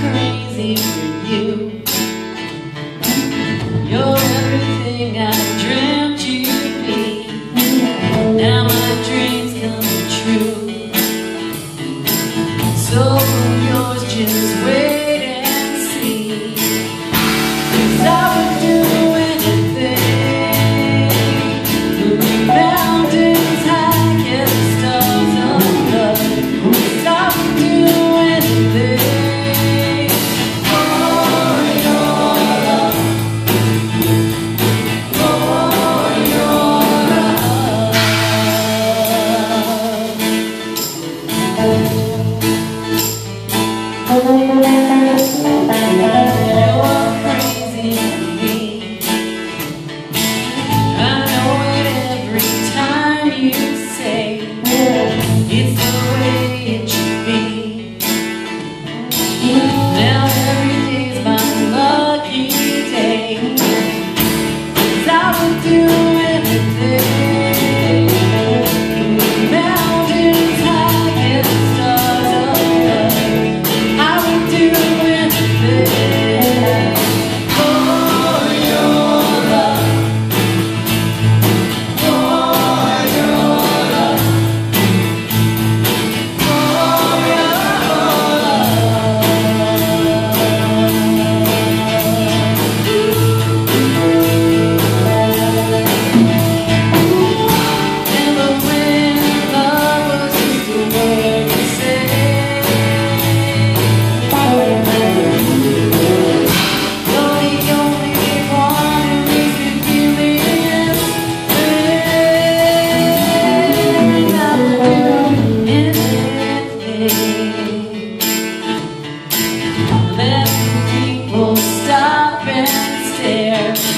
crazy for you. You're everything I silent stare.